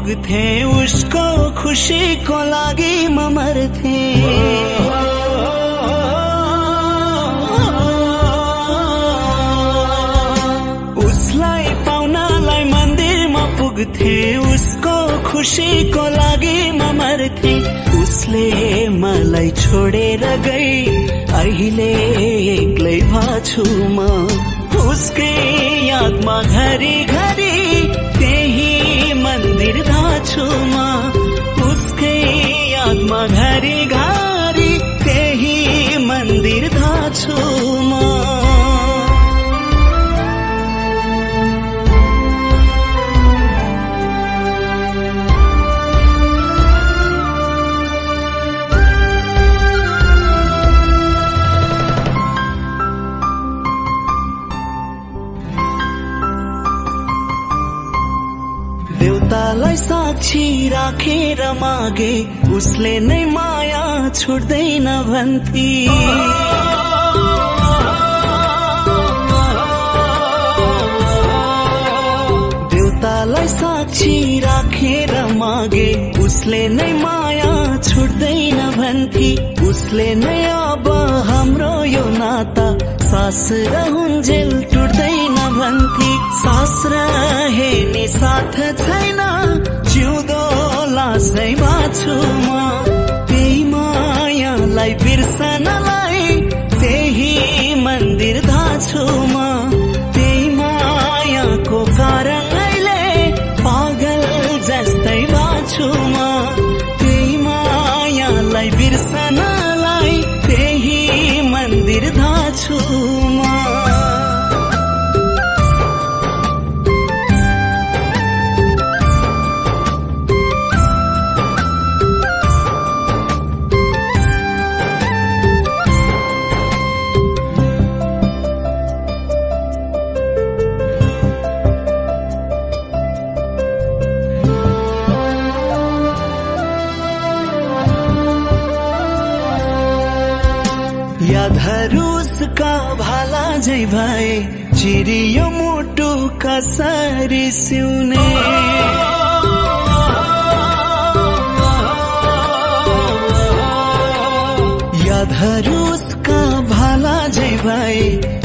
पुग्थे उसको खुसीको लागि म मर्थे उसलाई पाउनलाई मन्दिरमा पुग्थे उसको खुसीको लागि म मर्थे उसले मलाई छोडेर गई अहिले एक्लै भाछु म। उसकै यादमा घरि घरि घरि घरि त्यही मन्दिर धाछु म। देउतालाई साक्षी राखेर मागे उसले नै माया छुट्दैन भन्थे देउतालाई साक्षी राखेर मागे उसले नै माया छुट्दैन भन्थे उसले नै अब हाम्रो यो नाता सास र हुन्जेल टुट्दैन भन्थे सास रहे नि साथ छैन बाछु म। यादहरू भाला झै भए चिरियो मुटु कसरी सिउने यादहरू भाला झै भए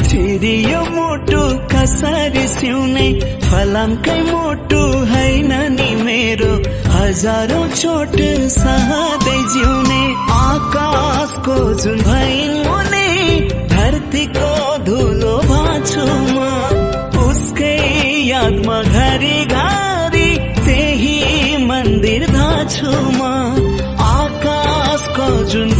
चिरियो मुटु कसरी सिउने फलामकै मुटु होइन नि मेरो हजारौं चोट सहँदै जिउने आकाशको जुन मुने धरतीको धुलो भाछु म उसकै यादमा घरि घरि त्यही मन्दिर धाछु म आकाशको जुन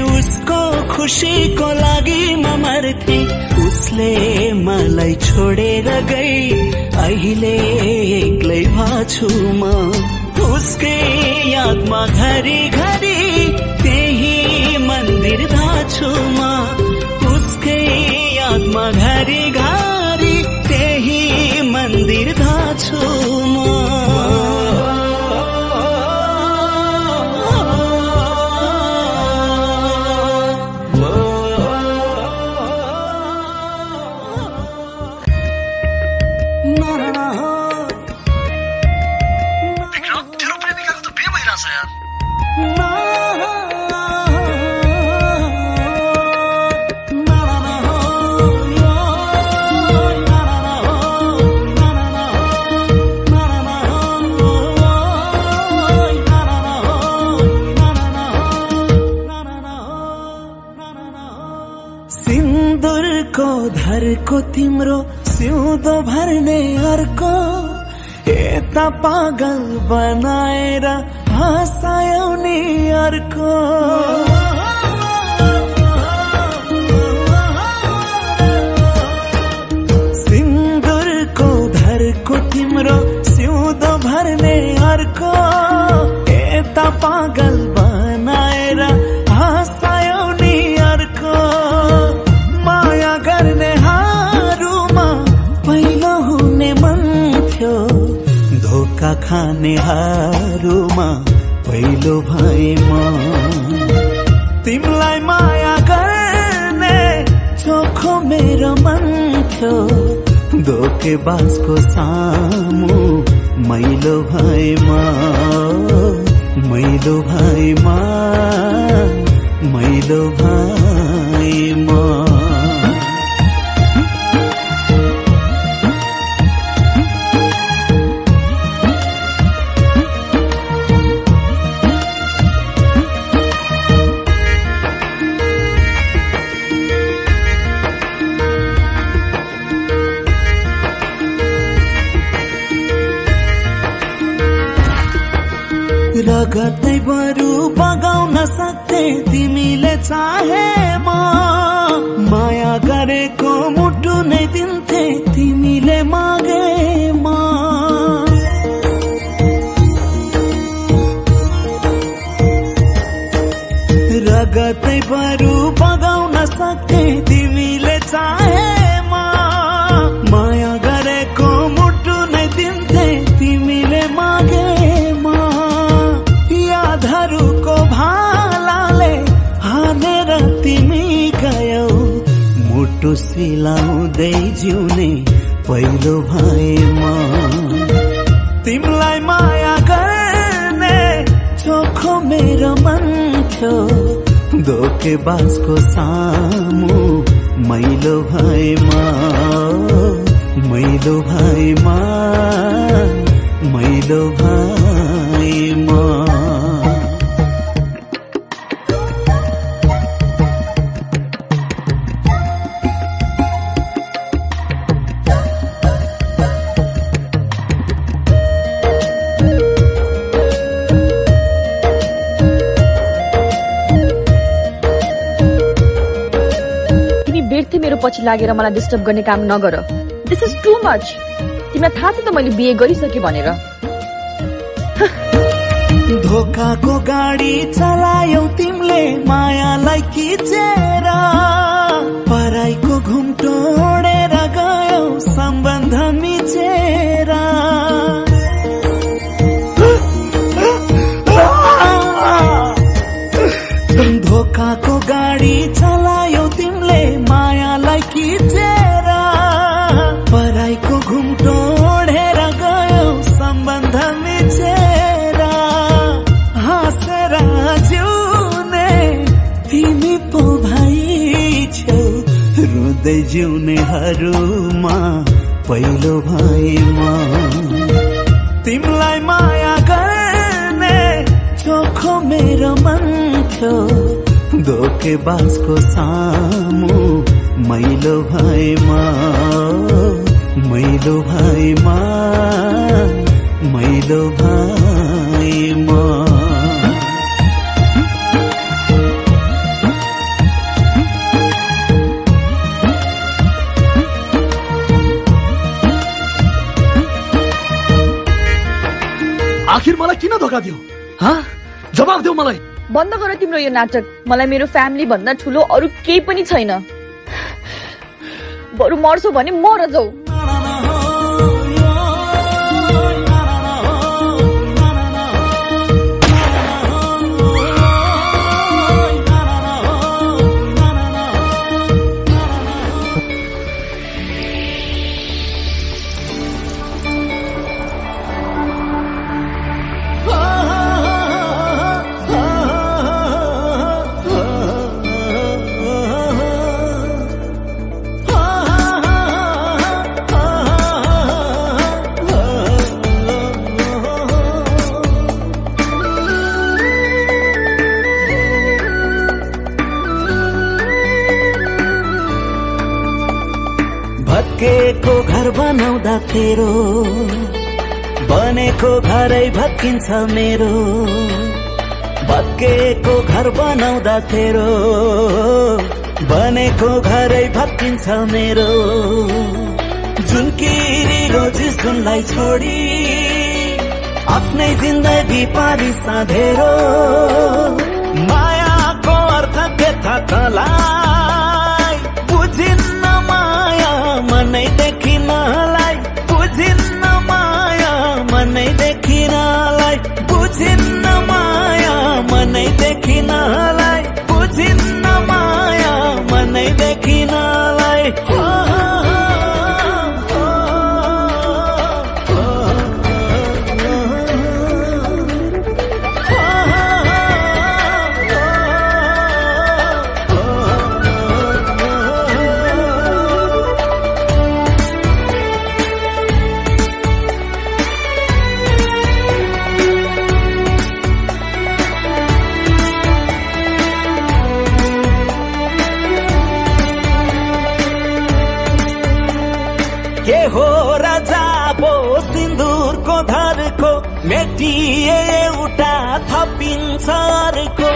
उसको खुसीको लागि म मर्थे। उसले मलाई छोडेर गई। अहिले एक्लै भाछु म। उसकै यादमा घरि घरि त्यही मन्दिर धाछु म। उसकै यादमा घरि घरि त्यही मन्दिर धरको तिम्रो सिउँदो भर्ने अर्को यता पागल बनाएर हँसायौ नि अर्को। सिन्दुरको धरको तिम्रो सिउँदो भर्ने खानेहरूमा पहिलो भएमा तिमीलाई माया गर्ने चोखो मेरो मन थियो। धोकेबाजको सामु मैलो भएमा मैलो भएमा मैलो भएमा रगतै बरु बगाउन सक्थे तिमीले चाहे माया गरेको मुटु नै दिन्थे तिमीले मागे रगतै बरु बगाउन सक्थे सिलाउँदै जिउने पहिलो भएमा तिमीलाई माया गर्ने चोखो मेरो मन थियो। धोकेबाजको सामु मैलो भएमा मैलो भएमा मैलो भएमा पछि लागेर मलाई डिस्टर्ब गर्ने काम नगर। दिस इज टु मच तिमीलाई थाहा छ त मैले बिहे गरिसकेँ भनेर। धोकाको गाडी चलायौ तिमीले मायालाई किचेर। जिउनेहरूमा पहिलो भएमा तिमीलाई माया गर्ने चोखो मेरो मन थियो। धोकेबाजको सामु मैलो भएमा मैलो भएमा मैलो भएमा आखिर मलाई किन धोका दियो? हाँ? जवाब देऊ मलाई। बन्द गर तिम्रो यो नाटक। मलाई मेरो फ्यामिली भन्दा ठुलो अरू केही पनि छैन। बरु मर्छौ भने मर जाऊ। तेरो बनेको घरै भत्किन्छ मेरो। भत्केको घर बनाउँदा तेरो। बनेको घरै भत्किन्छ मेरो। जुन किरी रोज सुनलाई छोडी आफ्नै जिन्दगी पारी साधेरो के हो राजा पो सिन्दुरको धरको मेटिए एउटा थपिन्छ अर्को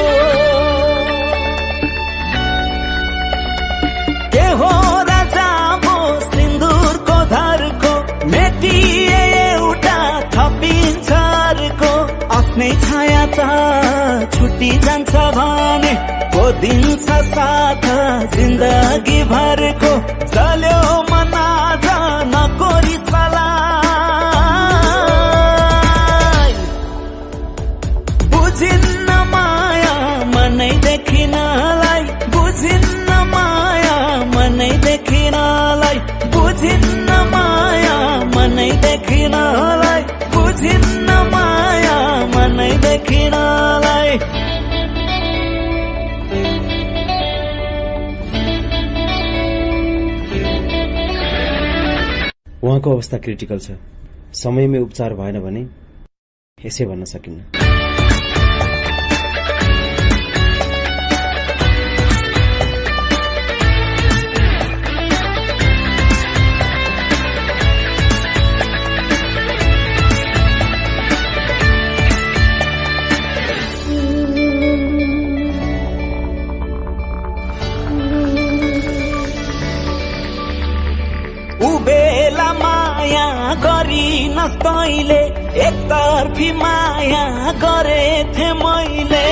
के। हो राजा पो सिन्दुरको धरको मेटिए एउटा थपिन्छ अर्को आफ्नै छाया त छुटी जान्छ भने को दिन्छ साथ जिन्दगी भरको चल्यो बुझिन्न माया मनै देखिनलाई उहाँको अवस्था क्रिटिकल छ। समयमै उपचार भएन भने यसै भन्न सकिन्न। तैले एकतर्फी माया गरेथे मैले।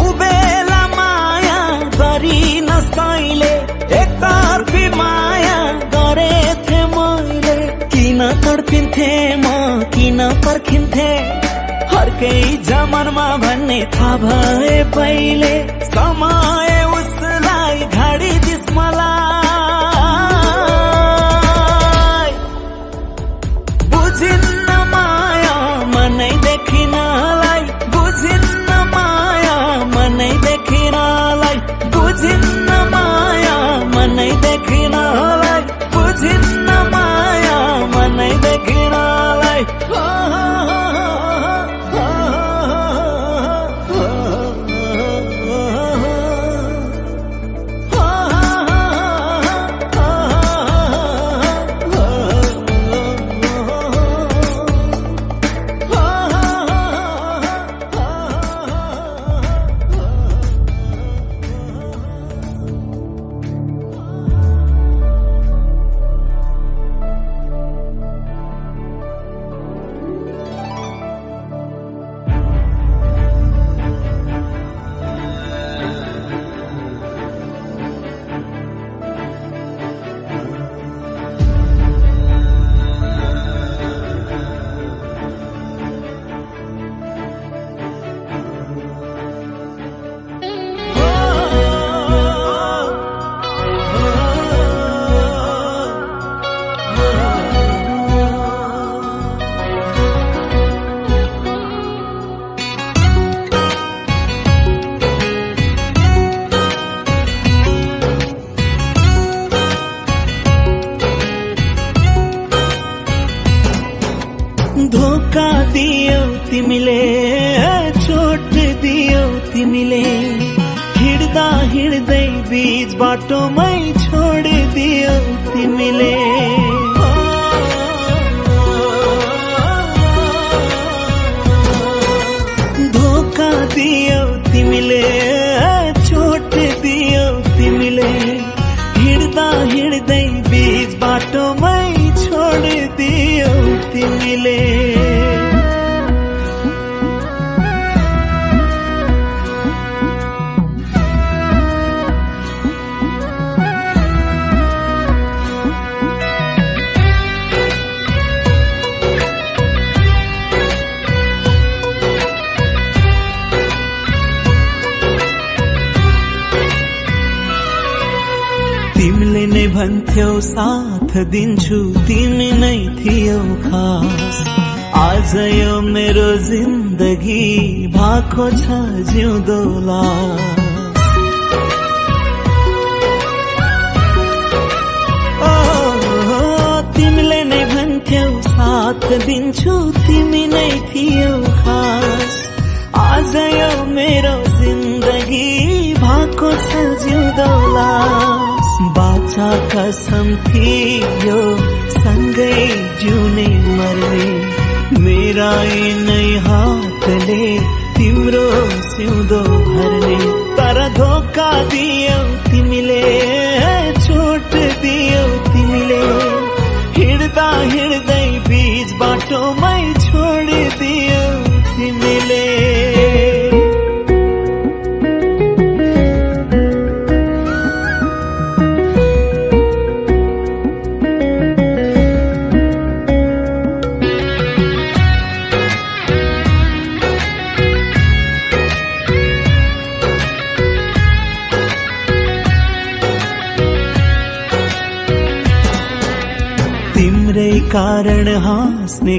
उबेला माया गरिन तैले एकतर्फी माया गरेथे मैले। किन तडपिन्थे म किन पर्खिन्थे? अर्कै जमनमा भन्ने थाहा भए पहिले समय उसलाई घाडी दिस मलाई बाटोमै छोडिदियो भन्थ्यौ साथ दिन्छु तिमी नै थियौ खास। आज यो मेरो जिन्दगी भएको छ नै भन्थ्यौ साथ दिन्छु तिमी नै थियौ खास। आज यो मेरो जिन्दगी भएको छ जिउँदोला बाचा कसम थियो सँगै जिउने मर्ने। मेरा नै हातले तिम्रो सिउँदो भर्ने। तर धोका दियौ तिमीले छोट दियौ तिमीले। हिँड्दा हिँड्दै बीच बाटोमै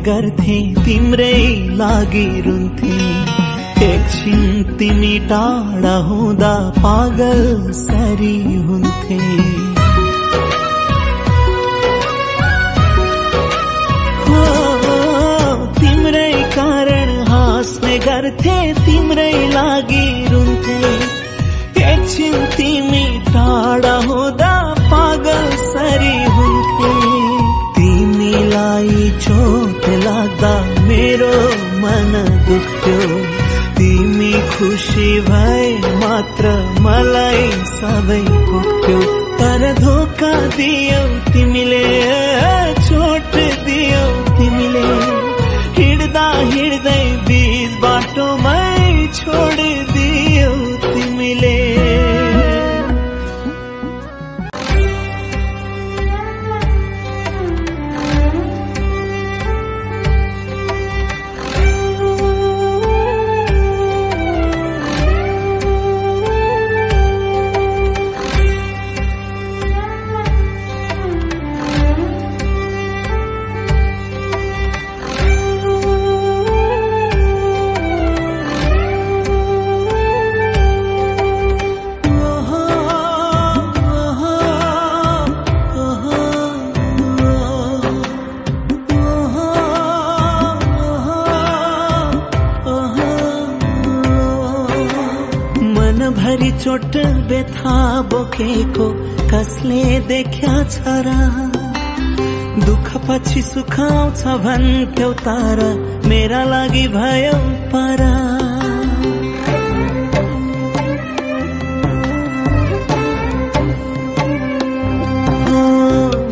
गर्थे तिम्रै लागि रुन्थे। एकछिन तिमी टाढा हुँदा पागल सरी हुन्थे। तिम्रै कारण हाँस्ने गर्थे तिम्रै लागि रुन्थे। एकछिन तिमी टाढा मेरो मन दुख्थ्यो तिमी खुसी भए मात्र मलाई सबै पुग्थ्यो। तर धोका दियौ तिमीले चोट दियौ तिमीले। हिँड्दा हिँड्दै बिच बाटोमै छोडिदियौ पछि सुखाउँछ भन्थ्यौ तार मेरा लागि भयो परा।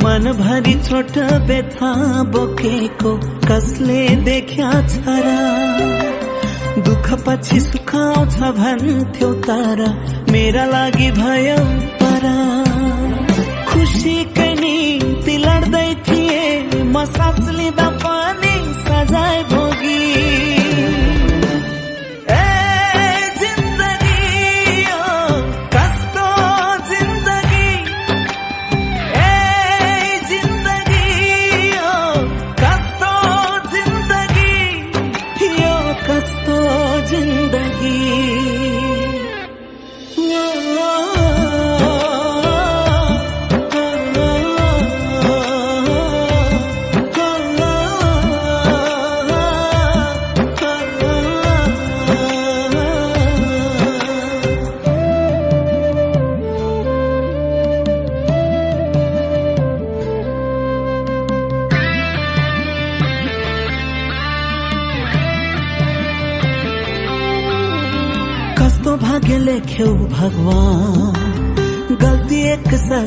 मनभरि छोट बेथा बोकेको कसले देख्या छ र दुःख पछि सुखाउँछ भन्थ्यौ तर मेरा लागि भयो परा। खुसीकै निम्ति लड्दै म सास लिँदा पनि सजाय भोगी।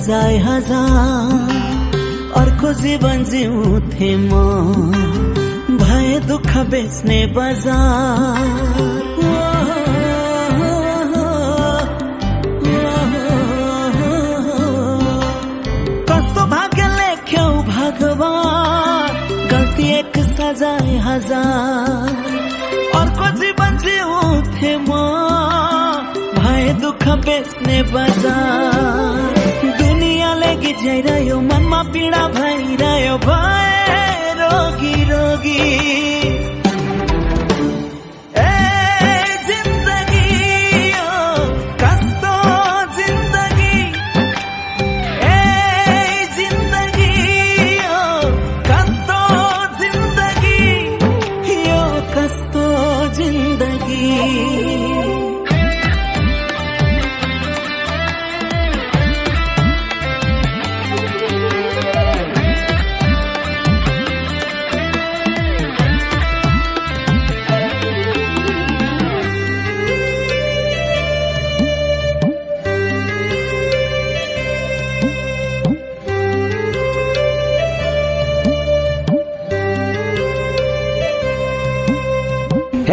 सजाय हजार। अर्को जीवन जिउँथे म। भए दुःख बेच्ने बजार। कस्तो भाग्य लेख्यौ भगवान। गल्ती एक सजाय हजार। अर्को जीवन जिउँथे म। भए दुःख बेच्ने बजार। दुनियाँले गिझाइरह्यो मनमा पीडा भइरह्यो भए रोगी रोगी।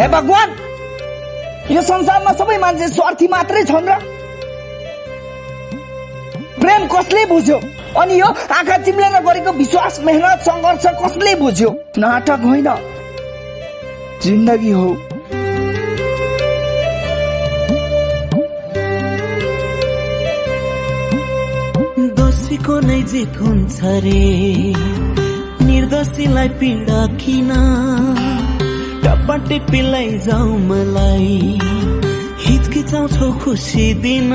भगवान यो संसारमा सबै मान्छे स्वार्थी मात्रै छन् र? प्रेम कसले बुझ्यो? अनि यो आँखा चिम्लेर गरेको विश्वास मेहनत सङ्घर्ष कसले बुझ्यो? नाटक होइन। जिन्दगी हो। दोषीको नै जित हुन्छ रे। निर्दोषीलाई पीडा किन? टपटी पिलाई जाऊ मलाई। हिचकिचाउँछौ खुसी दिन।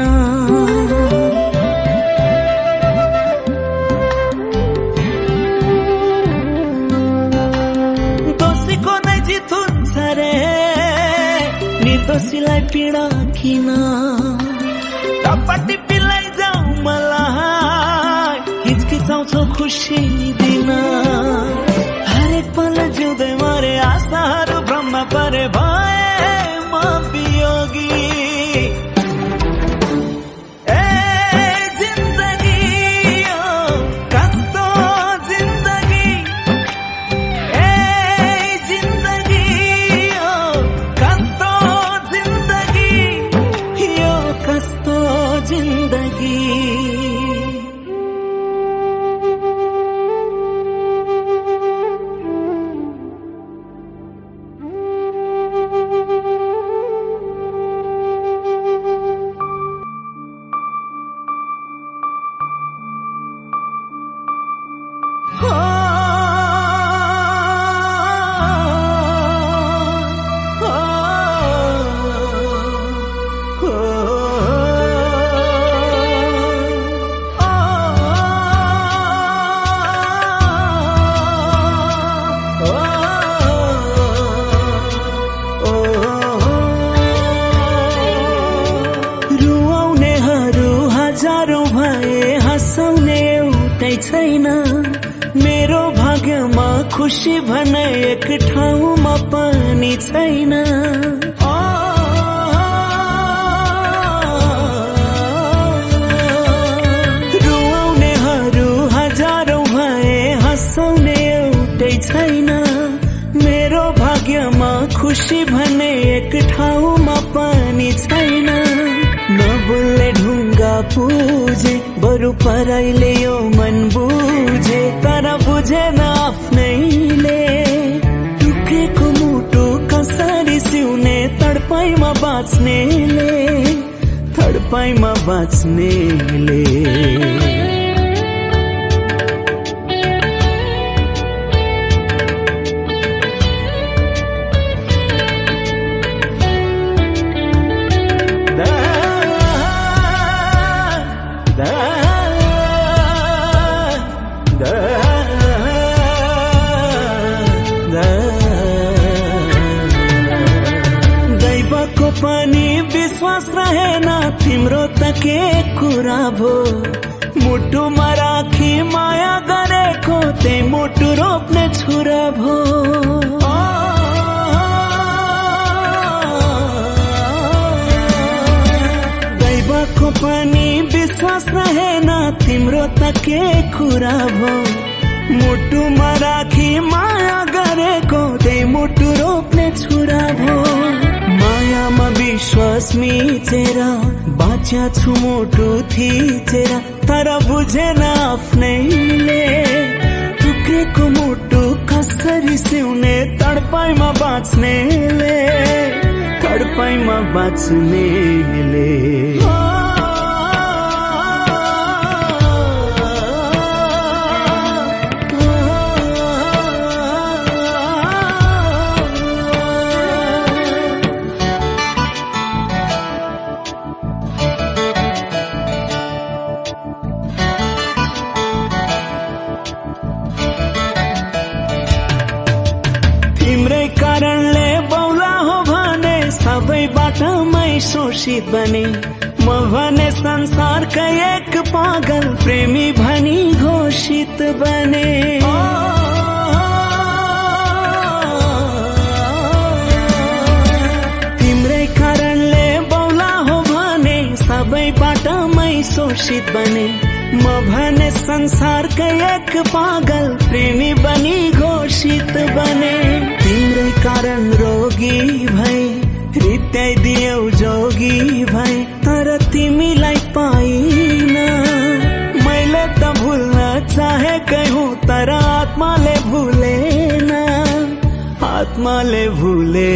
दोषीको नै जित हुन्छ रे। निर्दोषीलाई पीडा किन? टपटी पिलाई जाऊ मलाई। हिचकिचाउँछौ खुसी दिन। हरेक पल जिउँदै मरे ब्रह्म परे भाए माँ वियोगी छैन। रुवाउनेहरू हजारौँ भए हँसाउने एउटै छैन। मेरो भाग्यमा खुसी भने एक ठाउँमा पनि छैन। नबोल्ने ढुङ्गा पुजे बरु पराइले यो मन बुझे तर बुझेन बाँच्नेले तडपाइमा बाँच्नेले। के कुरा भो? मुटुमा राखी माया गरेको त्यही मुटु रोप्ने छुरा भो। दैवको पनि विश्वास रहेन तिम्रो त के कुरा भो? मुटुमा राखी माया गरेको त्यही मुटु रोप्ने छुरा भो। मायामा विश्वास मिचेर बाच्या छु मुटु थिचेर तर बुझेन आफ्नैले। टुक्रेको मुटु कसरी सिउने तडपाइमा बाँच्नेले। तडपाइमा बाँच्नेले। बने। म भने संसारका एक पागल प्रेमी भनी घोषित बने। तिम्रै कारणले बौला हो भने सबैबाट मै शोषित बने। म भने संसारकै एक पागल प्रेमी बनी घोषित बने। तिम्रै कारण रोगी भई रित्याइदियौ जोगी भाई, तर तिमीलाई पाइन। मैले त भुल्न चाहेकै हुँ, तर आत्माले भुलेन। आत्माले भुले